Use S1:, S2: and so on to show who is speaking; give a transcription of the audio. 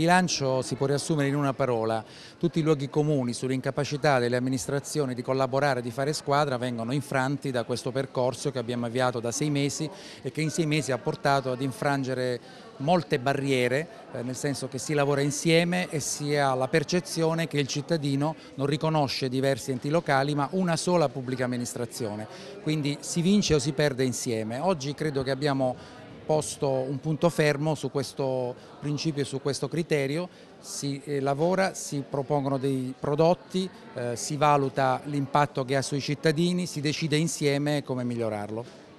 S1: bilancio si può riassumere in una parola, tutti i luoghi comuni sull'incapacità delle amministrazioni di collaborare, di fare squadra vengono infranti da questo percorso che abbiamo avviato da sei mesi e che in sei mesi ha portato ad infrangere molte barriere, eh, nel senso che si lavora insieme e si ha la percezione che il cittadino non riconosce diversi enti locali ma una sola pubblica amministrazione, quindi si vince o si perde insieme. Oggi credo che abbiamo posto un punto fermo su questo principio e su questo criterio, si eh, lavora, si propongono dei prodotti, eh, si valuta l'impatto che ha sui cittadini, si decide insieme come migliorarlo.